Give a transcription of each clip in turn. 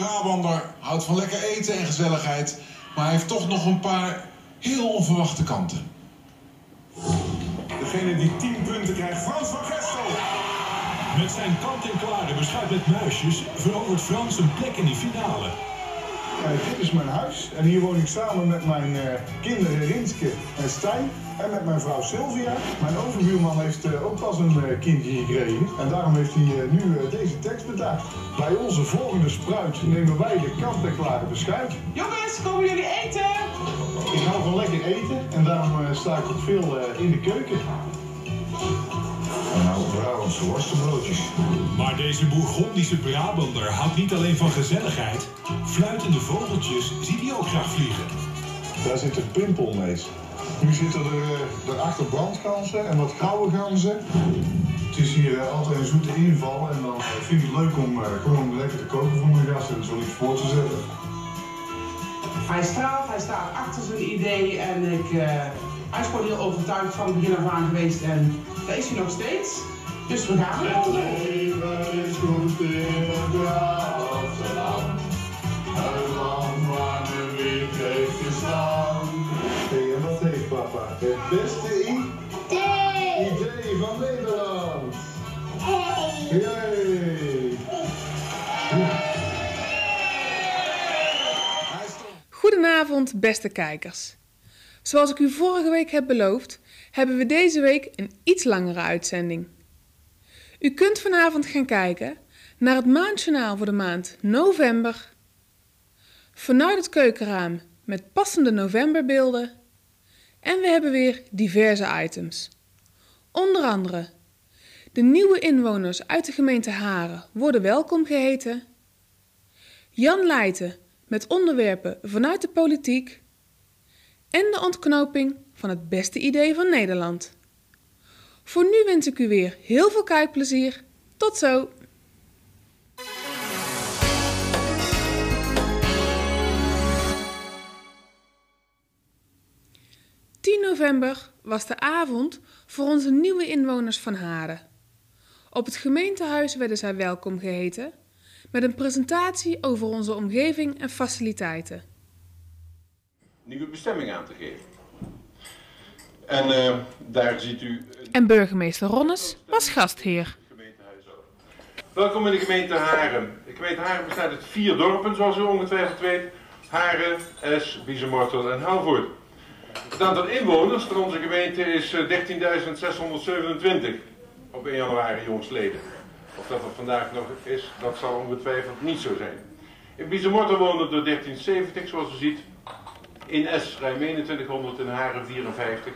Brabander houdt van lekker eten en gezelligheid, maar hij heeft toch nog een paar heel onverwachte kanten. Degene die 10 punten krijgt, Frans van Gestel. Met zijn kant-en-klare beschuit met muisjes verovert Frans een plek in de finale. Dit is mijn huis en hier woon ik samen met mijn eh, kinderen Rinske en Stijn en met mijn vrouw Sylvia. Mijn overbuurman heeft eh, ook pas een eh, kindje gekregen en daarom heeft hij nu deze tekst bedacht. Bij onze volgende spruit nemen wij de kant-en-klare beschuit. Jongens, komen jullie eten? Ik hou van lekker eten en daarom sta ik ook veel in de keuken. Maar deze Bourgondische Brabander houdt niet alleen van gezelligheid. Fluitende vogeltjes ziet hij ook graag vliegen. Daar zitten pimpelmees. Nu zitten er eh, daarachter brandganzen en wat grauwe ganzen. Het is hier eh, altijd een zoete inval en dan eh, vind ik het leuk om gewoon lekker te koken voor mijn gasten en zo iets voor te zetten. Hij straalt, hij staat achter zijn idee en ik, eh, hij is gewoon heel overtuigd van het begin af aan geweest en dat is hij nog steeds. Dus we gaan wel. leven is goed in het Brabantse land. Het land waar de wind heeft gestaan. Hey, en wat heeft papa? Het beste idee van Nederland. Yay! Goedenavond, beste kijkers. Zoals ik u vorige week heb beloofd, hebben we deze week een iets langere uitzending. U kunt vanavond gaan kijken naar het maandjournaal voor de maand november. Vanuit het keukenraam met passende novemberbeelden. En we hebben weer diverse items. Onder andere de nieuwe inwoners uit de gemeente Haren worden welkom geheten. Jan Leijten met onderwerpen vanuit de politiek. En de ontknoping van het beste idee van Nederland. Voor nu wens ik u weer heel veel kijkplezier. Tot zo! ...10 november was de avond voor onze nieuwe inwoners van Haren. Op het gemeentehuis werden zij welkom geheten... ...met een presentatie over onze omgeving en faciliteiten. nieuwe bestemming aan te geven. En eh, daar ziet u het En burgemeester Ronnes was gastheer. Welkom in de gemeente Haren. De gemeente Haren bestaat uit vier dorpen, zoals u ongetwijfeld weet. Haren, Es, Biezenmortel en Houvoort. Het aantal inwoners van onze gemeente is eh, 13.627 op 1 januari jongstleden. Of dat er vandaag nog is, dat zal ongetwijfeld niet zo zijn. In Biezenmortel wonen er 1370, zoals u ziet. In Es ruim 2100, in Haren 54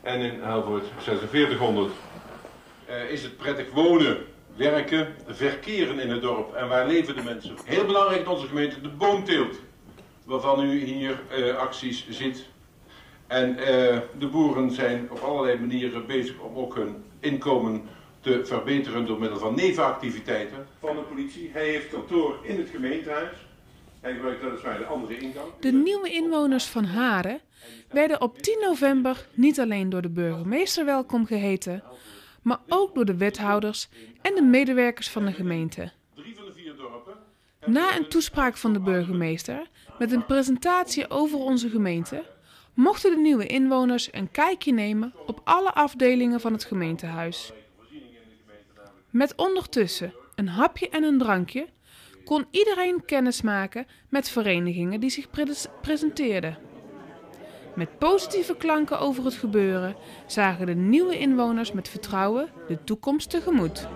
en in Helvoort 4600. Eh, is het prettig wonen, werken, verkeren in het dorp en waar leven de mensen? Heel belangrijk in onze gemeente de boomteelt, waarvan u hier eh, acties ziet. En eh, de boeren zijn op allerlei manieren bezig om ook hun inkomen te verbeteren door middel van nevenactiviteiten van de politie. Hij heeft kantoor in het gemeentehuis. De nieuwe inwoners van Haren werden op 10 november niet alleen door de burgemeester welkom geheten, maar ook door de wethouders en de medewerkers van de gemeente. Na een toespraak van de burgemeester met een presentatie over onze gemeente, mochten de nieuwe inwoners een kijkje nemen op alle afdelingen van het gemeentehuis. Met ondertussen een hapje en een drankje kon iedereen kennis maken met verenigingen die zich pres- presenteerden. Met positieve klanken over het gebeuren zagen de nieuwe inwoners met vertrouwen de toekomst tegemoet.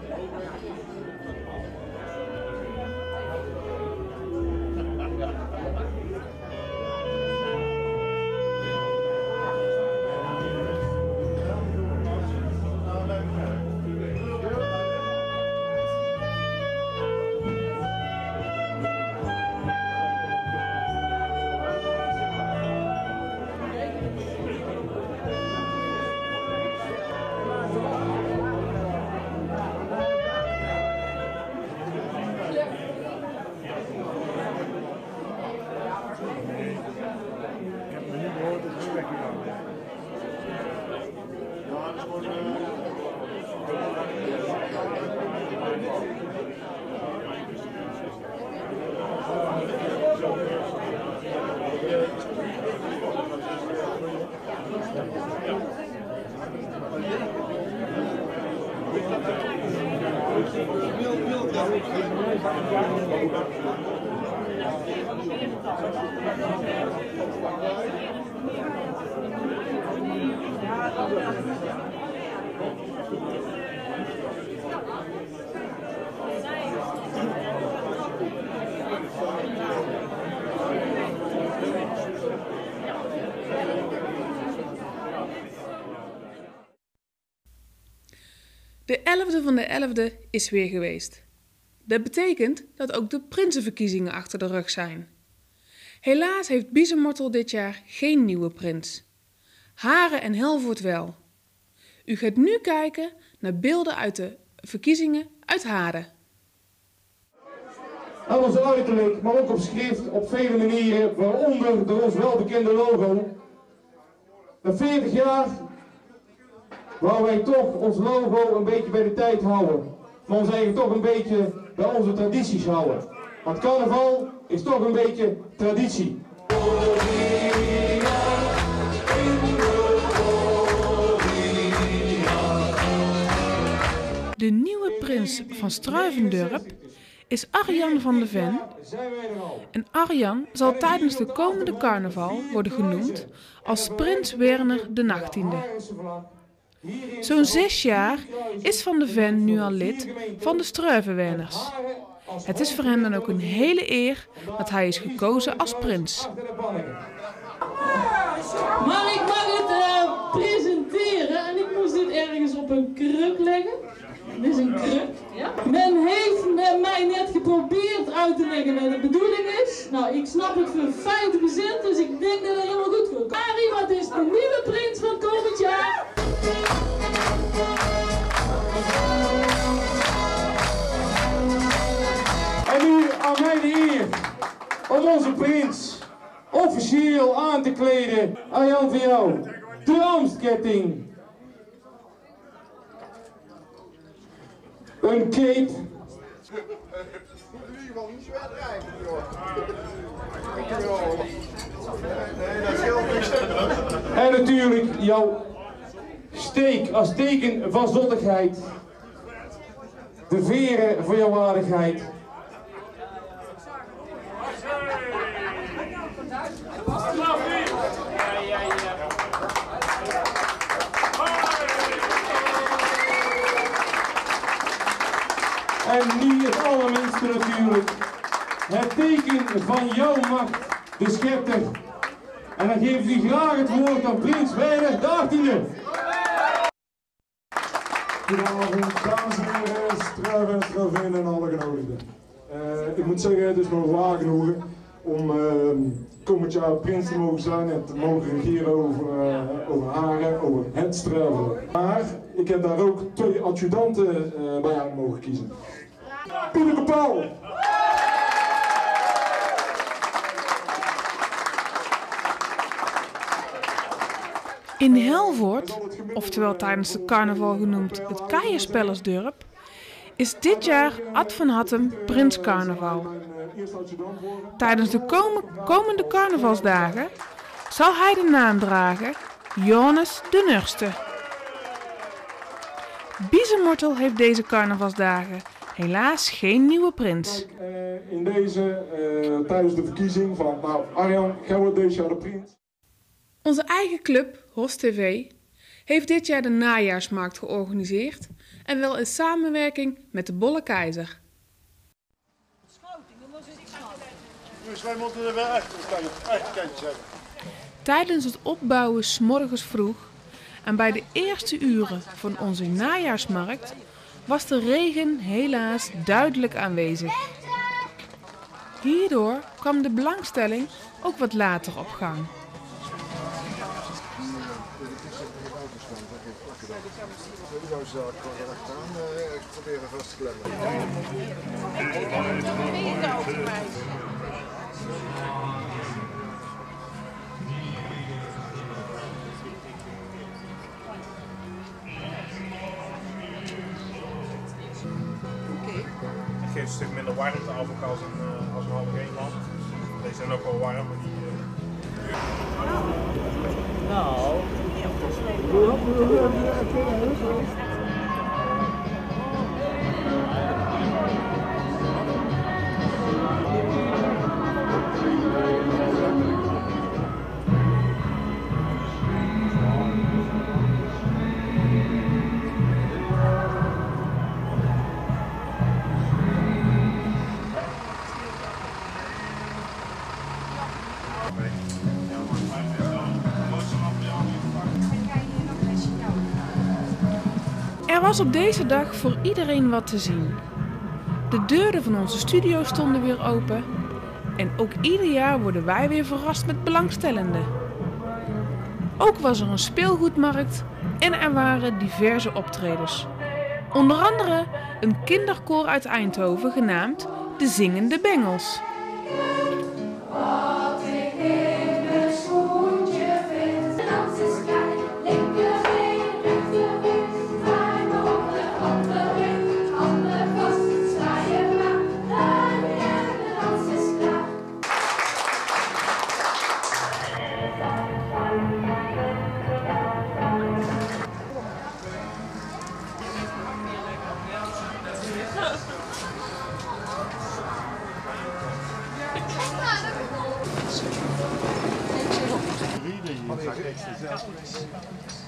De 11e van de 11e is weer geweest. Dat betekent dat ook de prinsenverkiezingen achter de rug zijn. Helaas heeft Biezenmortel dit jaar geen nieuwe prins. Haren en Helvoort wel. U gaat nu kijken naar beelden uit de verkiezingen uit Haren. Alles uiterlijk, maar ook op schrift, op vele manieren, waaronder door ons welbekende logo. Na 40 jaar wou wij toch ons logo een beetje bij de tijd houden. Maar ons eigen toch een beetje bij onze tradities houden. Want carnaval is toch een beetje traditie. De nieuwe prins van Struivendurp is Arjan van de Ven. En Arjan zal tijdens de komende carnaval worden genoemd als prins Werner de 18e. Zo'n zes jaar is Van de Ven nu al lid van de Struivenwerners. Het is voor hem dan ook een hele eer dat hij is gekozen als prins. Maar ik mag het eh, presenteren en ik moest dit ergens op een kruk leggen. Dit is een kruk, ja. Men heeft me- mij net geprobeerd uit te leggen wat de bedoeling is. Nou, ik snap het voor Een cape. En natuurlijk jouw steek als teken van zottigheid. De veren voor jouw waardigheid. En nu het allerminste natuurlijk. Het teken van jouw macht, de schepter. En dan geef ik u graag het woord aan Prins Werner de 18e. Goedenavond, dames en heren, struiven en en alle genodigden. Eh, ik moet zeggen, het is me waar om eh, komend jaar prins te mogen zijn en te mogen regeren over, eh, over Haren, over het struivelen. Maar ik heb daar ook twee adjudanten eh, bij aan mogen kiezen. Pieter de Pauw! In Helvoort, oftewel tijdens de carnaval genoemd het Keienspellersdorp, is dit jaar Ad van Hattem prins carnaval. Tijdens de komen- komende carnavalsdagen zal hij de naam dragen Jonas de Nurste. Biezenmortel heeft deze carnavalsdagen helaas geen nieuwe prins. Kijk, eh, in deze, eh, tijdens de verkiezing van, nou Arjan, jij wordt deze jaar de prins. Onze eigen club, Hos TV, heeft dit jaar de najaarsmarkt georganiseerd en wel in samenwerking met de Bolle Keizer. Dus wij moeten er wel echt echt kantjes hebben. Tijdens het opbouwen 's morgens vroeg en bij de eerste uren van onze najaarsmarkt was de regen helaas duidelijk aanwezig. Hierdoor kwam de belangstelling ook wat later op gang. Minder warmte af ook als een, eh, als een halve Greenland. Deze zijn ook wel warm, maar die... eh, was op deze dag voor iedereen wat te zien. De deuren van onze studio stonden weer open. En ook ieder jaar worden wij weer verrast met belangstellenden. Ook was er een speelgoedmarkt en er waren diverse optredens. Onder andere een kinderkoor uit Eindhoven genaamd De Zingende Bengels.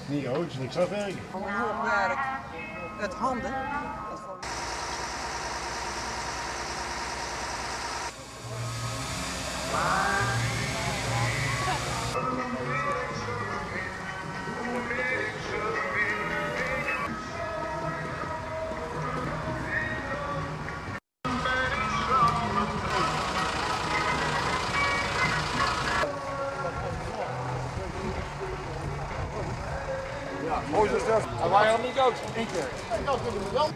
Niet ook, is niks afwerken. hoogwerk het handen. Eén keer. We.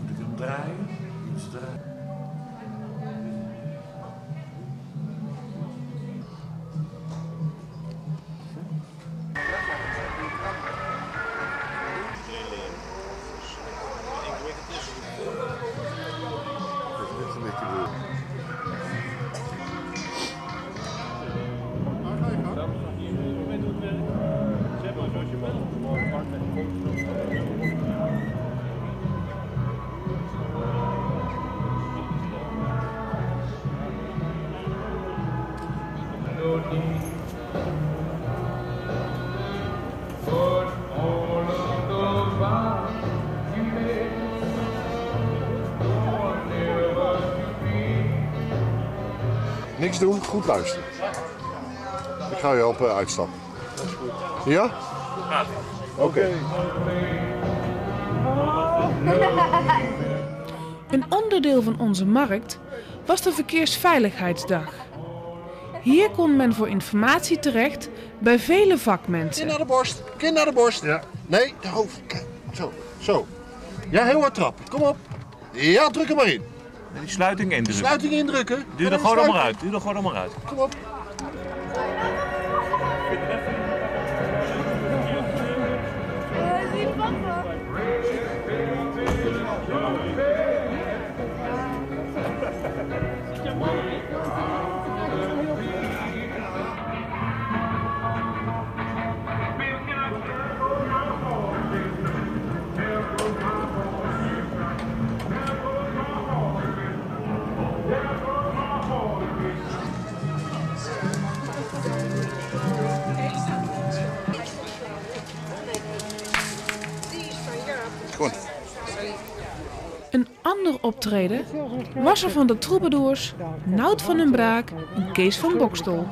Moet ik hem draaien? Iets draaien. Niks doen, goed luisteren. Ik ga je helpen uitstappen. Ja? Oké. Een onderdeel van onze markt was de Verkeersveiligheidsdag. Hier kon men voor informatie terecht bij vele Kin vakmensen. naar de borst. Kin naar de borst. Ja. Nee, de hoofd. Kijk, Zo. Zo. Ja, heel hard trappen. Kom op. Ja, druk hem maar in. Die sluiting indrukken. Sluiting indrukken. Duw er gewoon allemaal uit. Duw er gewoon allemaal uit. Kom op. Optreden was er van de troubadours Nout van den Braak en Kees van Bokstol.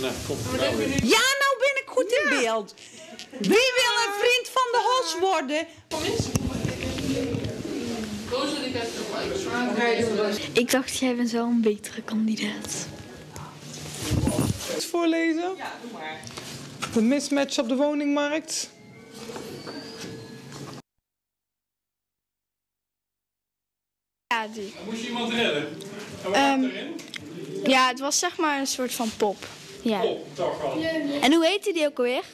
Nou, kom. Ja, nou ben ik goed in beeld. Wie wil een vriend van de Hos worden? Ik dacht, jij bent wel een betere kandidaat. voorlezen? Ja, doe maar. De mismatch op de woningmarkt. Ja, die. Moest je iemand redden? En erin? Ja, het was zeg maar een soort van pop. Ja. Pop, toch wel. En hoe heette die ook alweer?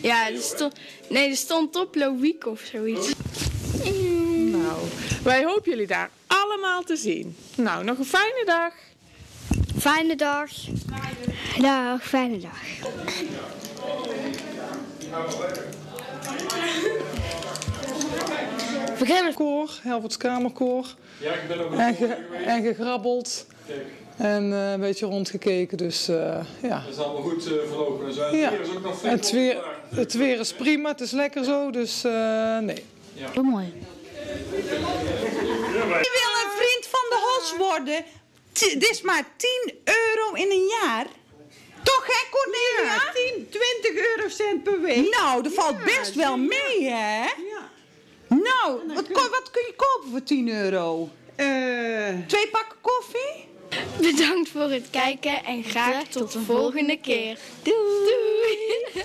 Ja, er stond, nee, er stond op Loïc of zoiets. Nou, wij hopen jullie daar allemaal te zien. Nou, nog een fijne dag. Fijne dag. Dag, fijne dag. Hebben koor, Helvoets Kamerkoor. Ja, ik ben ook En, ge- en gegrabbeld. Kijk, En eh, een beetje rondgekeken, dus eh, ja. dat is allemaal goed eh, verlopen. En zo. Het ja. weer is ook nog flink het, weer, het is prima, het is lekker zo, dus eh, nee. Heel mooi. Je wil een vriend van de Hos worden. T- Dit is maar 10 euro in een jaar. Toch hè Cornelia? 10, 20 eurocent per week. Nou, dat valt best wel mee hè? Nou, wat, ko- wat kun je kopen voor 10 euro? Eh, Twee pakken koffie? Bedankt voor het kijken en graag tot de volgende keer. Doei.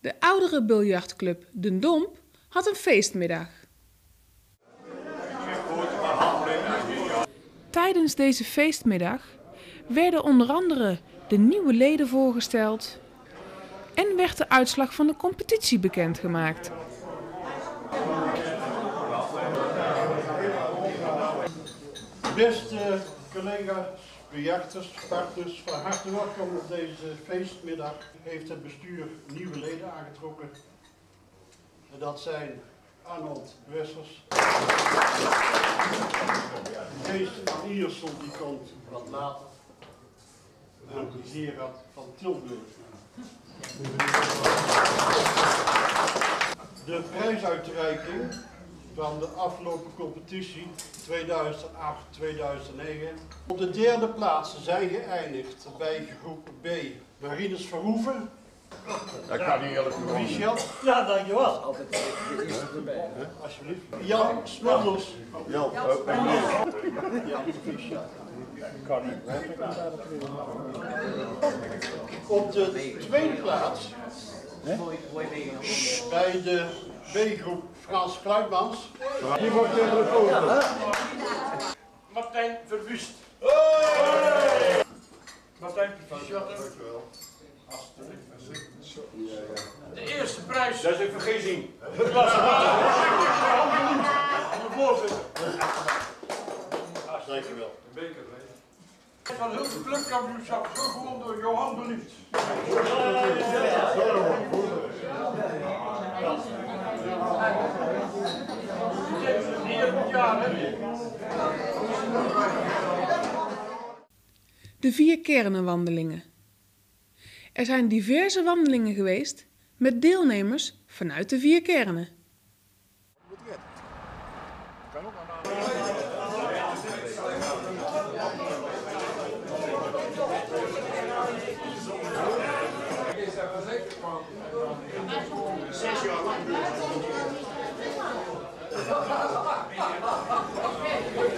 De oudere biljartclub De Domp had een feestmiddag. Tijdens deze feestmiddag werden onder andere de nieuwe leden voorgesteld en werd de uitslag van de competitie bekendgemaakt. Beste collega's, bejachters, partners, van harte welkom op deze feestmiddag. Heeft het bestuur nieuwe leden aangetrokken. En dat zijn Arnold Wessers. Kees van Iersel, die komt wat later. En Gerard van Tilburg. De prijsuitreiking van de afgelopen competitie 2008-2009. Op de derde plaats zijn geëindigd bij groep B. Marines Verhoeven. Dat kan niet eerlijk genomen. Michel. Ja, dankjewel. Altijd de eerste erbij. Hè, Alsjeblieft. Jan Smulders. Jan, Jan Michel. Kan niet. Op de tweede plaats bij de B-groep Frans Kluitmans. Die wordt tegen de foto. Martijn Verwust. Martijn Proficiat. Dankjewel. De eerste prijs. Dat is een vergissing. Dat was de voorzitter. Dankjewel. De beker. Van Hulp Clubkampioenschap, zo gewonnen door Johan Beliefd. De vier kernenwandelingen. Er zijn diverse wandelingen geweest met deelnemers vanuit de vier kernen.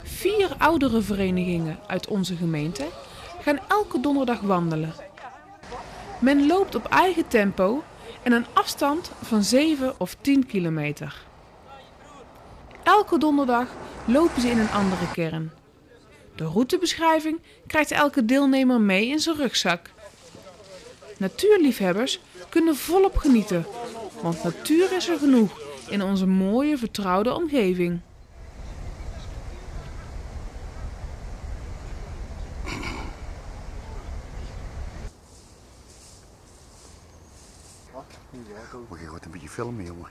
Vier oudere verenigingen uit onze gemeente gaan elke donderdag wandelen. Men loopt op eigen tempo en een afstand van 7 of 10 kilometer. Elke donderdag lopen ze in een andere kern. De routebeschrijving krijgt elke deelnemer mee in zijn rugzak. Natuurliefhebbers kunnen volop genieten, want natuur is er genoeg in onze mooie vertrouwde omgeving. Moet je goed een beetje filmen, jongen.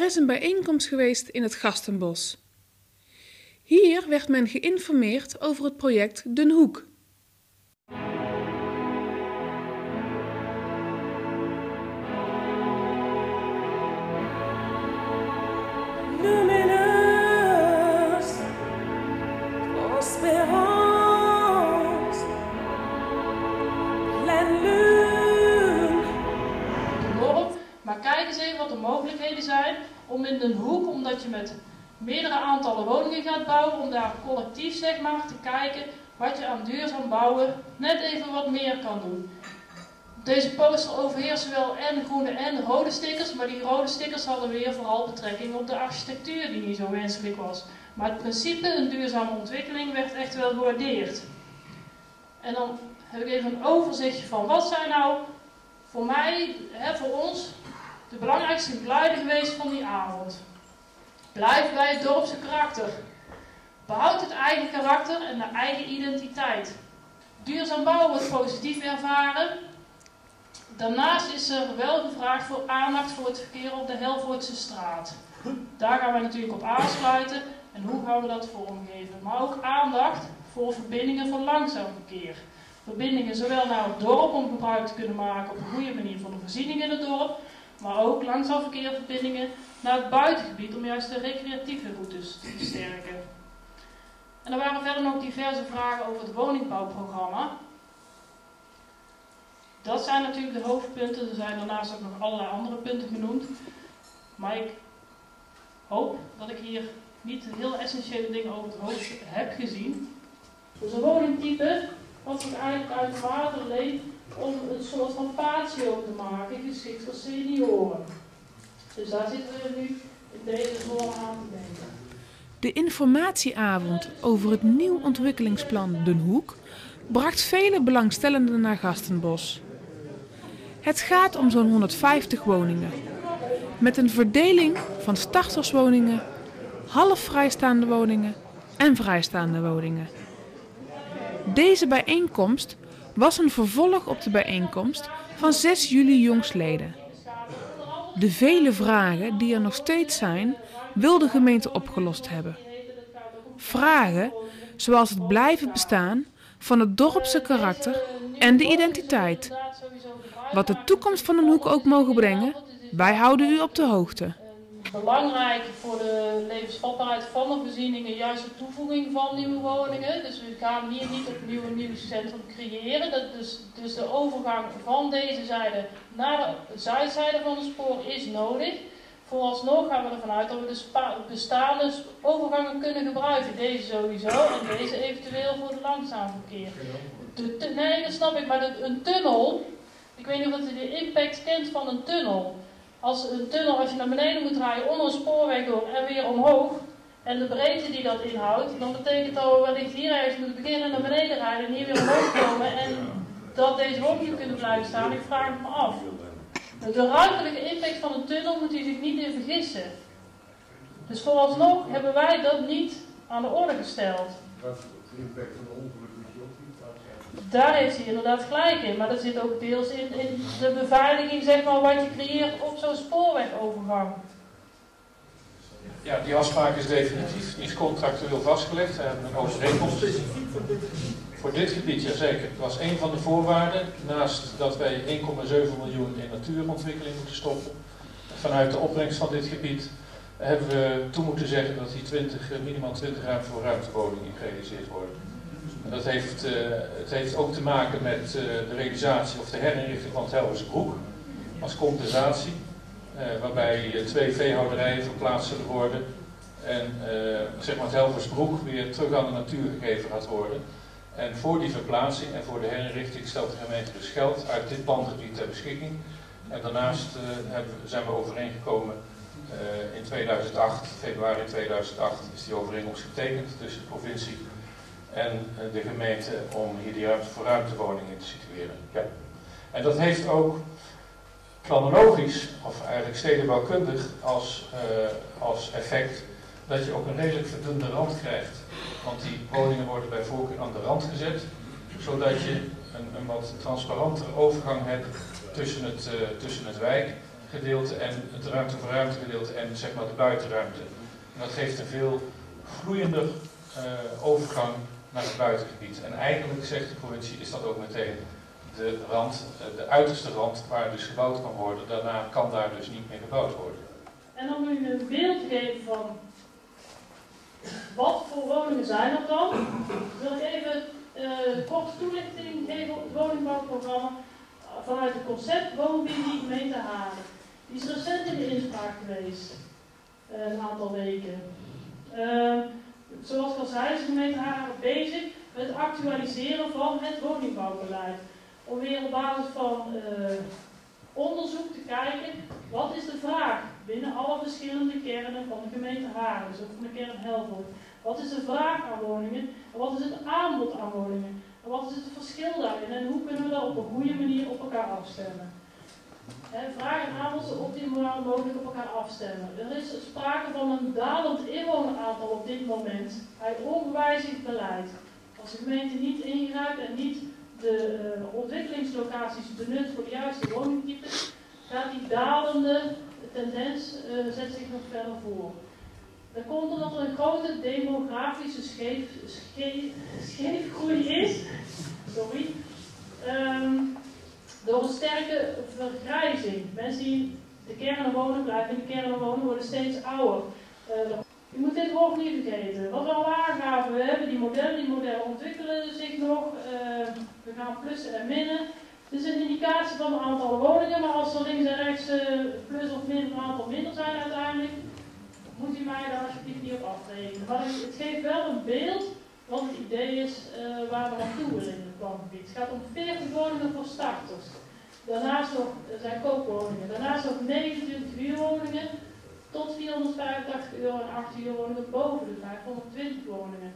Er is een bijeenkomst geweest in het Gastenbos. Hier werd men geïnformeerd over het project Den Hoek. Om in Den Hoek, omdat je met meerdere aantallen woningen gaat bouwen, om daar collectief zeg maar te kijken wat je aan duurzaam bouwen net even wat meer kan doen. Deze poster overheersen wel en groene en rode stickers, maar die rode stickers hadden weer vooral betrekking op de architectuur die niet zo wenselijk was. Maar het principe, een duurzame ontwikkeling, werd echt wel gewaardeerd. En dan heb ik even een overzichtje van wat zijn nou voor mij, hè, voor ons, de belangrijkste geluiden geweest van die avond. Blijf bij het dorpse karakter. Behoud het eigen karakter en de eigen identiteit. Duurzaam bouwen wordt positief ervaren. Daarnaast is er wel gevraagd voor aandacht voor het verkeer op de Helvoortse straat. Daar gaan we natuurlijk op aansluiten en hoe gaan we dat vormgeven. Maar ook aandacht voor verbindingen voor langzaam verkeer. Verbindingen zowel naar het dorp om gebruik te kunnen maken op een goede manier van de voorziening in het dorp, maar ook langzaam verkeerverbindingen naar het buitengebied om juist de recreatieve routes te sterken. En er waren verder nog diverse vragen over het woningbouwprogramma. Dat zijn natuurlijk de hoofdpunten. Er zijn daarnaast ook nog allerlei andere punten genoemd. Maar ik hoop dat ik hier niet heel essentiële dingen over het hoofd heb gezien. Dus een woningtype wat zich eigenlijk uit water leent om een soort van patio te maken, geschikt voor senioren. Dus daar zitten we nu in deze vorm aan te denken. De informatieavond over het nieuw ontwikkelingsplan Den Hoek bracht vele belangstellenden naar Gastenbos. Het gaat om zo'n 150 woningen. Met een verdeling van starterswoningen, half vrijstaande woningen en vrijstaande woningen. Deze bijeenkomst was een vervolg op de bijeenkomst van 6 juli jongstleden. De vele vragen die er nog steeds zijn, wil de gemeente opgelost hebben. Vragen zoals het blijven bestaan van het dorpse karakter en de identiteit. Wat de toekomst van een hoek ook mogen brengen, wij houden u op de hoogte. Belangrijk voor de levensvatbaarheid van de voorzieningen, juist de toevoeging van nieuwe woningen. Dus we gaan hier niet opnieuw een nieuw centrum creëren. Dat dus, dus de overgang van deze zijde naar de zuidzijde van het spoor is nodig. Vooralsnog gaan we ervan uit dat we de bestaande overgangen kunnen gebruiken. Deze sowieso en deze eventueel voor het langzaam verkeer. De nee, dat snap ik, maar een tunnel, ik weet niet of u de impact kent van een tunnel. Als een tunnel, als je naar beneden moet rijden, onder een spoorweg door en weer omhoog, en de breedte die dat inhoudt, dan betekent dat we wellicht hier ergens moeten beginnen, naar beneden rijden en hier weer omhoog komen en dat deze woningen kunnen blijven staan. Ik vraag het me af. De ruimtelijke impact van een tunnel moet u zich niet in vergissen. Dus vooralsnog hebben wij dat niet aan de orde gesteld. Wat de impact van de ongeluk moet je ook niet uitgaan. Daar heeft hij inderdaad gelijk in, maar dat zit ook deels in, in de beveiliging, zeg maar, wat je creëert op zo'n spoorwegovergang. Ja, die afspraak is definitief. Die is contractueel vastgelegd. Hebben een overeenkomst. Voor dit gebied, jazeker. Dat was een van de voorwaarden. Naast dat wij 1,7 miljoen in natuurontwikkeling moeten stoppen. Vanuit de opbrengst van dit gebied hebben we toe moeten zeggen dat die 20, eh, minimaal 20 ruimte voor ruimtewoningen gerealiseerd worden. Dat heeft, eh, het heeft ook te maken met eh, de realisatie of de herinrichting van het Helverse Broek als compensatie. eh, waarbij twee veehouderijen verplaatst zullen worden. En zeg maar het weer terug aan de natuur gegeven gaat worden. En voor die verplaatsing en voor de herinrichting stelt de gemeente dus geld uit dit pandgebied ter beschikking. En daarnaast hebben, zijn we overeengekomen in 2008, februari 2008, is die overeenkomst getekend tussen de provincie en eh, de gemeente om hier die ruimte voor ruimtewoningen te situeren. Ja. En dat heeft ook planologisch, of eigenlijk stedenbouwkundig, als, eh, als effect dat je ook een redelijk verdunde rand krijgt. Want die woningen worden bij voorkeur aan de rand gezet, zodat je een, een wat transparantere overgang hebt tussen het, eh, tussen het wijk gedeelte en het ruimte voor ruimte gedeelte en zeg maar de buitenruimte. En dat geeft een veel vloeiender overgang naar het buitengebied. En eigenlijk zegt de provincie is dat ook meteen de rand, eh, de uiterste rand waar dus gebouwd kan worden. Daarna kan daar dus niet meer gebouwd worden. En om u een beeld te geven van wat voor woningen zijn er dan, wil ik even eh korte toelichting geven op het woningbouwprogramma vanuit het concept Woonvisie gemeente Haren. Die is recent in de inspraak geweest, eh, een aantal weken. Zoals ik al zei, is de gemeente Haren bezig met het actualiseren van het woningbouwbeleid. Om weer op basis van eh, onderzoek te kijken, wat is de vraag binnen alle verschillende kernen van de gemeente Haren, dus van de kern Helvoort. Wat is de vraag aan woningen en wat is het aanbod aan woningen? En wat is het verschil daarin en hoe kunnen we dat op een goede manier op elkaar afstemmen? Vraag en aanbod zo optimaal mogelijk op elkaar afstemmen. Er is sprake van een dalend inwoneraantal op dit moment bij ongewijzigd beleid. Als de gemeente niet ingrijpt en niet de eh, ontwikkelingslocaties benut voor de juiste woningtypes, gaat die dalende tendens eh, zet zich nog verder voor. Er komt omdat er een grote demografische scheef, scheefgroei is. Sorry. Ehm, door een sterke vergrijzing. Mensen die de kernen wonen, blijven in de kernen wonen, worden steeds ouder. Uh, je moet dit ook niet vergeten. Wat we al aangaven, we hebben die modellen, die modellen ontwikkelen zich nog. Uh, we gaan plussen en minnen. Het is een indicatie van het aantal woningen, maar als er links en rechts uh, plus of min een aantal minder zijn uiteindelijk, moet u mij daar alsjeblieft niet op afrekenen. Maar het geeft wel een beeld wat het idee is uh, waar we naartoe willen in het plangebied. Het gaat om 40 woningen voor starters. Daarnaast nog, er zijn koopwoningen. Daarnaast nog 29 huurwoningen tot 485 euro en 8 huurwoningen boven de 520 woningen.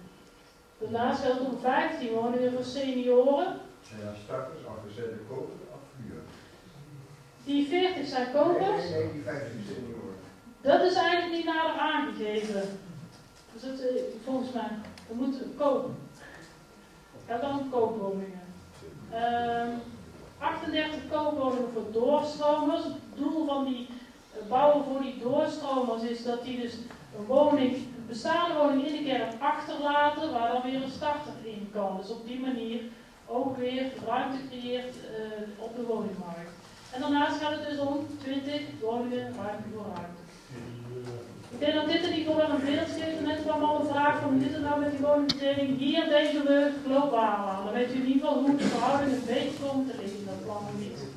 Daarnaast geldt om 15 woningen voor senioren. Ja, starters, afgezette kopers, afhuur. Die 40 zijn kopers. Nee, nee, die 15 senioren. Dat is eigenlijk niet nader aangegeven. Dus dat, uh, volgens mij, we moeten kopen. Ja, dan koopwoningen. Um, 38 koopwoningen voor doorstromers. Het doel van die bouwen voor die doorstromers is dat die dus een woning, een bestaande woning in de kern achterlaten, waar dan weer een starter in kan. Dus op die manier ook weer ruimte creëert uh, op de woningmarkt. En daarnaast gaat het dus om 20 woningen ruimte voor ruimte. Ik denk dat dit in ieder geval een beeld geeft. Mensen allemaal de vraag van Dit zit nou met die woningbesteding? Hier deze we globaal aan. Dan weet je in ieder geval hoe de verhouding een beetje komt te liggen, dat plan niet.